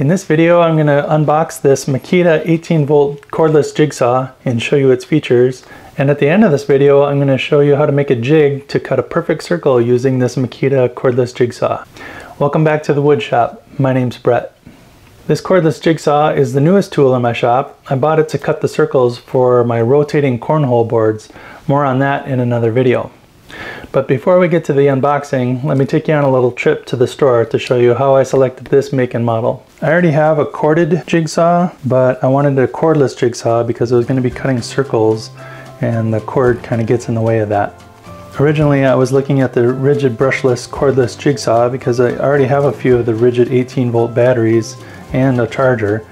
In this video I'm going to unbox this Makita 18 volt cordless jigsaw and show you its features. And at the end of this video I'm going to show you how to make a jig to cut a perfect circle using this Makita cordless jigsaw. Welcome back to the wood shop. My name's Brett. This cordless jigsaw is the newest tool in my shop. I bought it to cut the circles for my rotating cornhole boards. More on that in another video. But before we get to the unboxing, let me take you on a little trip to the store to show you how I selected this make and model. I already have a corded jigsaw, but I wanted a cordless jigsaw because I was going to be cutting circles and the cord kind of gets in the way of that. Originally I was looking at the Ridgid brushless cordless jigsaw because I already have a few of the Ridgid 18 volt batteries and a charger.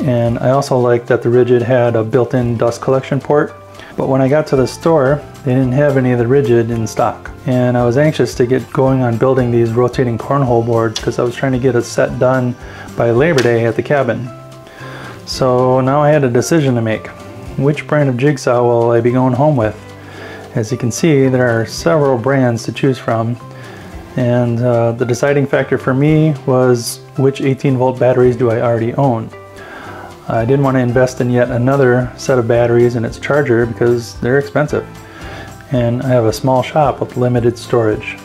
And I also liked that the Ridgid had a built-in dust collection port but when I got to the store, they didn't have any of the Ridgid in stock. And I was anxious to get going on building these rotating cornhole boards because I was trying to get a set done by Labor Day at the cabin. So now I had a decision to make. Which brand of jigsaw will I be going home with? As you can see, there are several brands to choose from. And uh, the deciding factor for me was which 18 volt batteries do I already own. I didn't want to invest in yet another set of batteries and its charger because they're expensive. And I have a small shop with limited storage.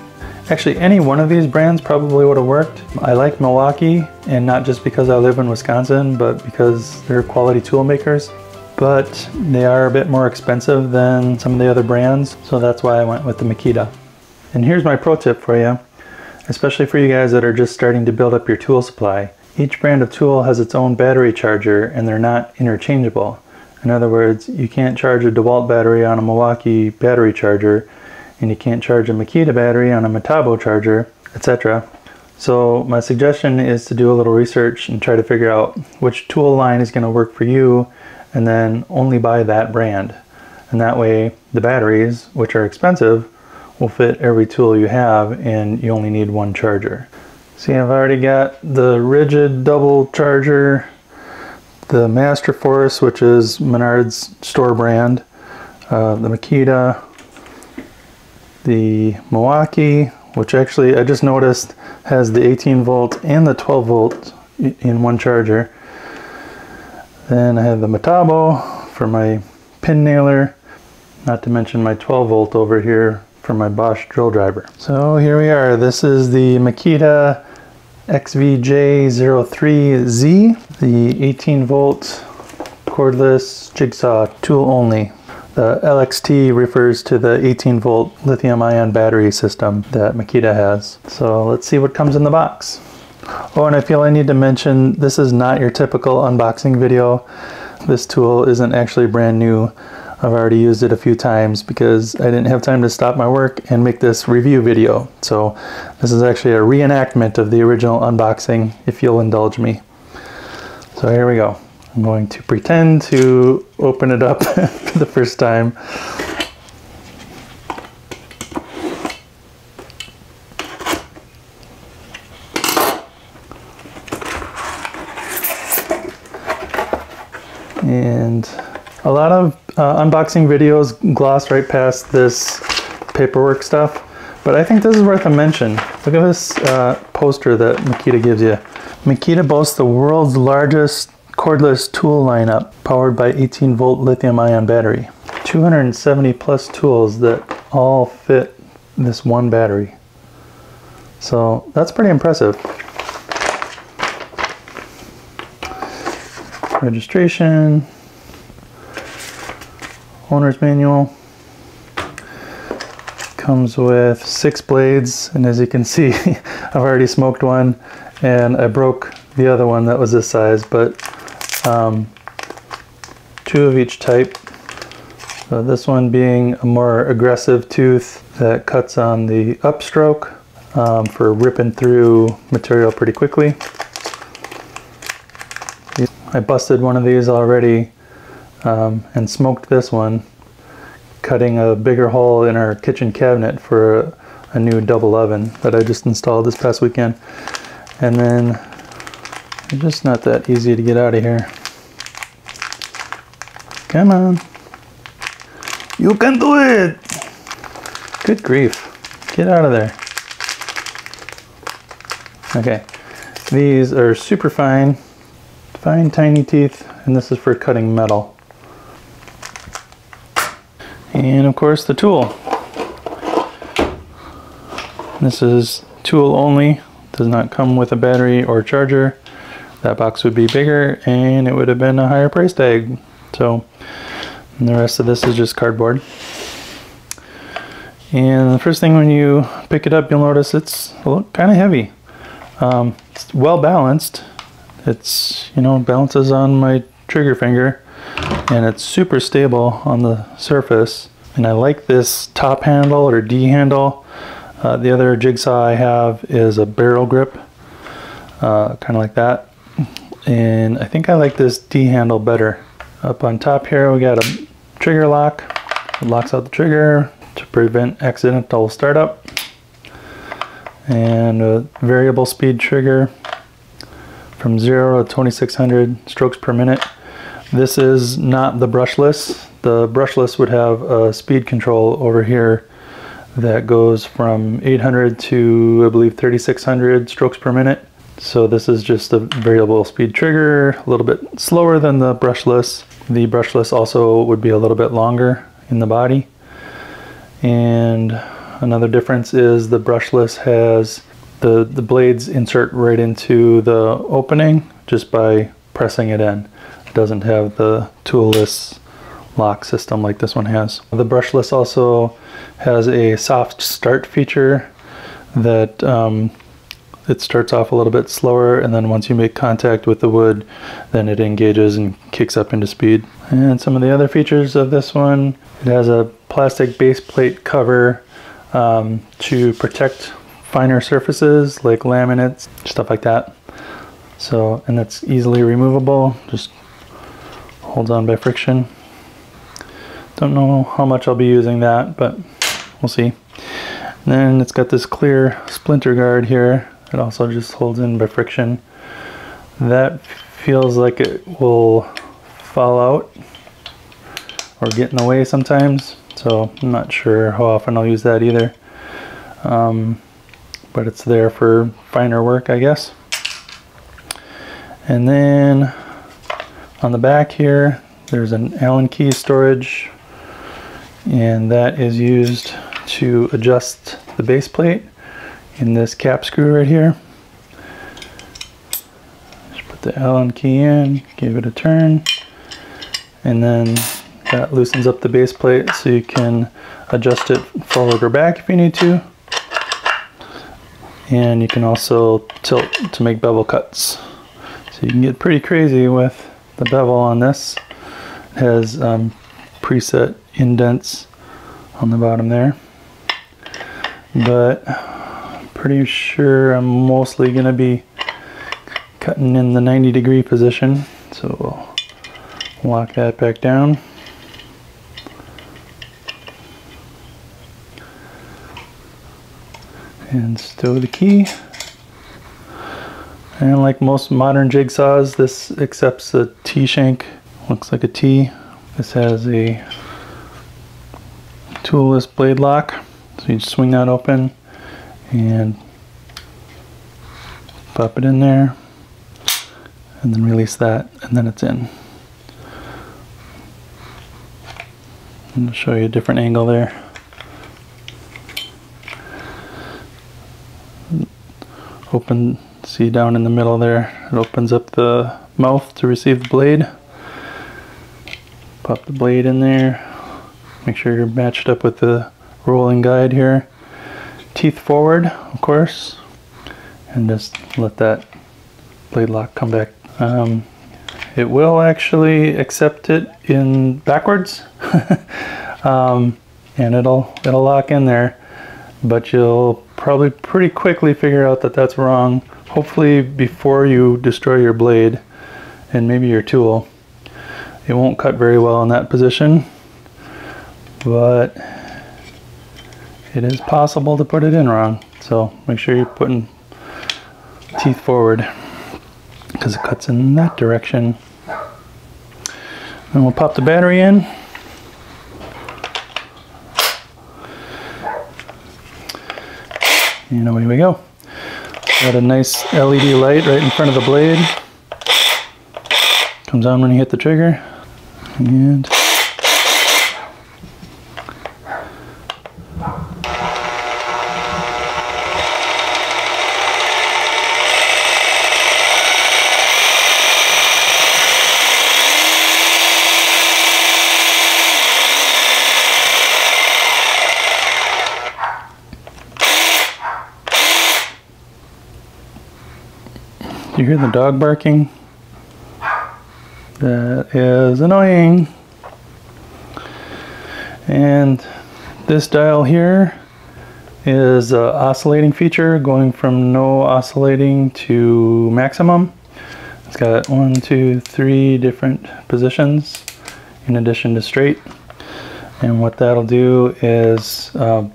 Actually, any one of these brands probably would have worked. I like Milwaukee, and not just because I live in Wisconsin, but because they're quality tool makers. But they are a bit more expensive than some of the other brands, so that's why I went with the Makita. And here's my pro tip for you, especially for you guys that are just starting to build up your tool supply. Each brand of tool has its own battery charger and they're not interchangeable. In other words, you can't charge a DeWalt battery on a Milwaukee battery charger and you can't charge a Makita battery on a Metabo charger, etc. So my suggestion is to do a little research and try to figure out which tool line is going to work for you and then only buy that brand. And that way the batteries, which are expensive, will fit every tool you have and you only need one charger. See, I've already got the Ridgid double charger, the Masterforce, which is Menard's store brand, uh, the Makita, the Milwaukee, which actually I just noticed has the 18 volt and the 12 volt in one charger. Then I have the Metabo for my pin nailer, not to mention my 12 volt over here for my Bosch drill driver. So here we are. This is the Makita XVJ03Z, the 18 volt cordless jigsaw tool only. The LXT refers to the 18 volt lithium ion battery system that Makita has. So let's see what comes in the box. Oh, and I feel I need to mention this is not your typical unboxing video. This tool isn't actually brand new. I've already used it a few times because I didn't have time to stop my work and make this review video. So this is actually a reenactment of the original unboxing, if you'll indulge me. So here we go. I'm going to pretend to open it up for the first time. And a lot of uh, unboxing videos gloss right past this paperwork stuff, but I think this is worth a mention. Look at this uh, poster that Makita gives you. Makita boasts the world's largest cordless tool lineup powered by 18 volt lithium ion battery. 270 plus tools that all fit this one battery. So that's pretty impressive. Registration, owner's manual. Comes with six blades, and as you can see, I've already smoked one, and I broke the other one that was this size, but um, two of each type. So this one being a more aggressive tooth that cuts on the upstroke um, for ripping through material pretty quickly. I busted one of these already um, and smoked this one, cutting a bigger hole in our kitchen cabinet for a, a new double oven that I just installed this past weekend. And then just not that easy to get out of here. Come on. You can do it! Good grief. Get out of there. Okay. These are super fine, fine tiny teeth, and this is for cutting metal. And of course the tool. This is tool only, does not come with a battery or charger. That box would be bigger and it would have been a higher price tag. So the rest of this is just cardboard. And the first thing when you pick it up, you'll notice it's kind of heavy. Um, it's well balanced. It's, you know, balances on my trigger finger and it's super stable on the surface. And I like this top handle or D handle. Uh, the other jigsaw I have is a barrel grip, uh, kind of like that. And I think I like this D handle better. Up on top here we got a trigger lock. It locks out the trigger, to prevent accidental startup and a variable speed trigger from 0 to 2600 strokes per minute. This is not the brushless. The brushless would have a speed control over here that goes from 800 to I believe 3600 strokes per minute. So this is just a variable speed trigger, a little bit slower than the brushless. The brushless also would be a little bit longer in the body. And another difference is the brushless has the, the blades insert right into the opening just by pressing it in. Doesn't have the toolless lock system like this one has. The brushless also has a soft start feature that um, it starts off a little bit slower and then once you make contact with the wood then it engages and kicks up into speed. And some of the other features of this one, it has a plastic base plate cover um, to protect finer surfaces like laminates, stuff like that. So, and that's easily removable, just holds on by friction. Don't know how much I'll be using that, but we'll see. And then it's got this clear splinter guard here. It also just holds in by friction. That feels like it will fall out or get in the way sometimes so I'm not sure how often I'll use that either um, but it's there for finer work I guess and then on the back here there's an Allen key storage and that is used to adjust the base plate in this cap screw right here just put the Allen key in give it a turn and then that loosens up the base plate so you can adjust it forward or back if you need to. And you can also tilt to make bevel cuts. So you can get pretty crazy with the bevel on this. Has um, preset indents on the bottom there. But pretty sure I'm mostly going to be cutting in the 90 degree position. So we'll lock that back down. and stow the key. And like most modern jigsaws, this accepts a T-shank. Looks like a T. This has a toolless blade lock. So you swing that open and pop it in there and then release that and then it's in. I'm going to show you a different angle there. open see down in the middle there. It opens up the mouth to receive the blade. Pop the blade in there. Make sure you're matched up with the rolling guide here. Teeth forward of course. And just let that blade lock come back. Um, it will actually accept it in backwards. Um, and it'll it'll lock in there. But you'll probably pretty quickly figure out that that's wrong. Hopefully before you destroy your blade and maybe your tool. It won't cut very well in that position, but it is possible to put it in wrong. So make sure you're putting teeth forward because it cuts in that direction. And we'll pop the battery in. And away we go. Got a nice LED light right in front of the blade. Comes on when you hit the trigger. And hear the dog barking? That is annoying. And this dial here is an oscillating feature going from no oscillating to maximum. It's got one, two, three different positions in addition to straight. And what that'll do is uh,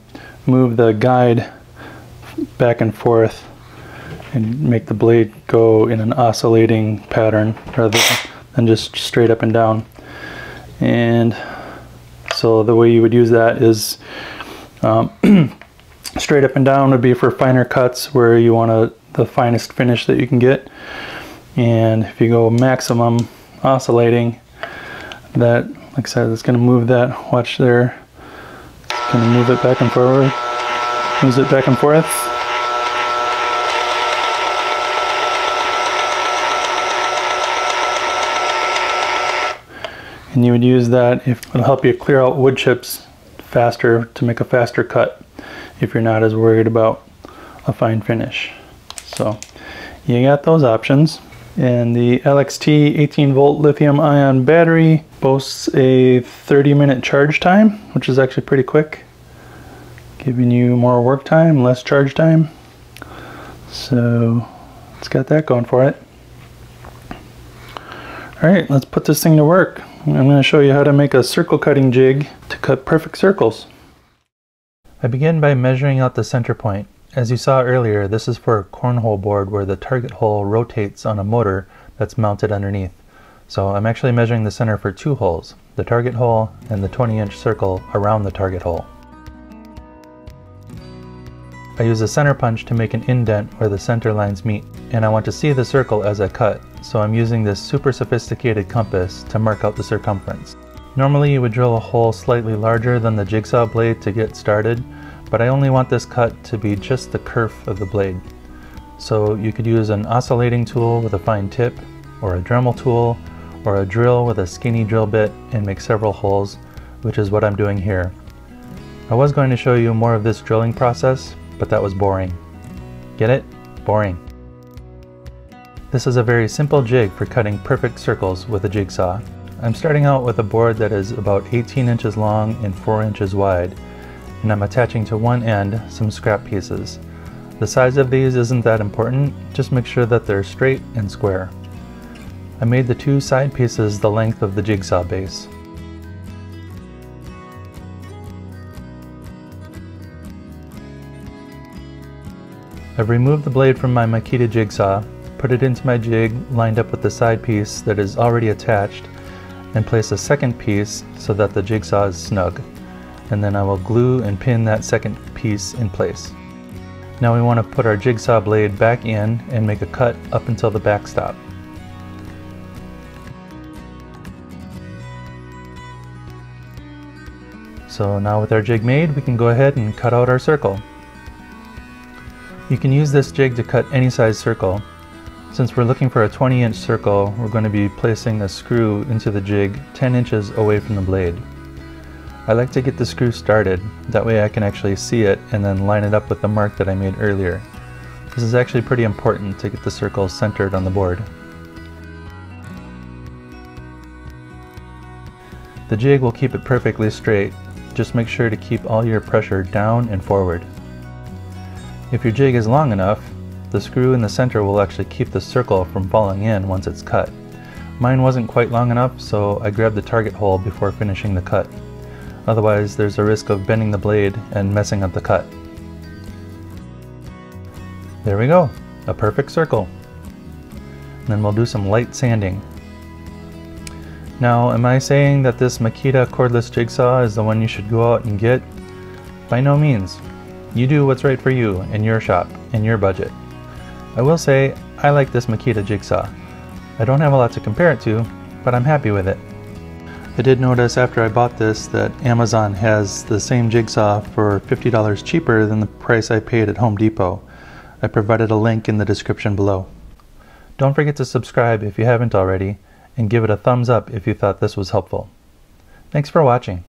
move the guide back and forth and make the blade go in an oscillating pattern rather than just straight up and down. And so the way you would use that is um, straight up and down would be for finer cuts where you want a, the finest finish that you can get. And if you go maximum oscillating, that, like I said, it's going to move that. Watch there. It's going to move it back and forward. Moves it back and forth. And you would use that if it'll help you clear out wood chips faster to make a faster cut if you're not as worried about a fine finish. So you got those options. And the LXT 18 volt lithium ion battery boasts a 30 minute charge time, which is actually pretty quick, giving you more work time, less charge time. So it's got that going for it. All right, let's put this thing to work. I'm going to show you how to make a circle cutting jig to cut perfect circles. I begin by measuring out the center point. As you saw earlier, this is for a cornhole board where the target hole rotates on a motor that's mounted underneath. So I'm actually measuring the center for two holes, the target hole and the 20 inch circle around the target hole. I use a center punch to make an indent where the center lines meet, and I want to see the circle as I cut, so I'm using this super sophisticated compass to mark out the circumference. Normally you would drill a hole slightly larger than the jigsaw blade to get started, but I only want this cut to be just the kerf of the blade. So you could use an oscillating tool with a fine tip, or a Dremel tool, or a drill with a skinny drill bit and make several holes, which is what I'm doing here. I was going to show you more of this drilling process, but that was boring. Get it? Boring. This is a very simple jig for cutting perfect circles with a jigsaw. I'm starting out with a board that is about 18 inches long and 4 inches wide, and I'm attaching to one end some scrap pieces. The size of these isn't that important, just make sure that they're straight and square. I made the two side pieces the length of the jigsaw base. I've removed the blade from my Makita jigsaw put it into my jig lined up with the side piece that is already attached and place a second piece so that the jigsaw is snug. And then I will glue and pin that second piece in place. Now we want to put our jigsaw blade back in and make a cut up until the backstop. So now with our jig made, we can go ahead and cut out our circle. You can use this jig to cut any size circle, since we're looking for a 20 inch circle, we're going to be placing a screw into the jig 10 inches away from the blade. I like to get the screw started, that way I can actually see it and then line it up with the mark that I made earlier. This is actually pretty important to get the circle centered on the board. The jig will keep it perfectly straight, just make sure to keep all your pressure down and forward. If your jig is long enough, the screw in the center will actually keep the circle from falling in once it's cut. Mine wasn't quite long enough, so I grabbed the target hole before finishing the cut. Otherwise, there's a risk of bending the blade and messing up the cut. There we go, a perfect circle. And then we'll do some light sanding. Now, am I saying that this Makita cordless jigsaw is the one you should go out and get? By no means. You do what's right for you, in your shop, in your budget. I will say, I like this Makita jigsaw. I don't have a lot to compare it to, but I'm happy with it. I did notice after I bought this that Amazon has the same jigsaw for $50 cheaper than the price I paid at Home Depot. I provided a link in the description below. Don't forget to subscribe if you haven't already, and give it a thumbs up if you thought this was helpful. Thanks for watching.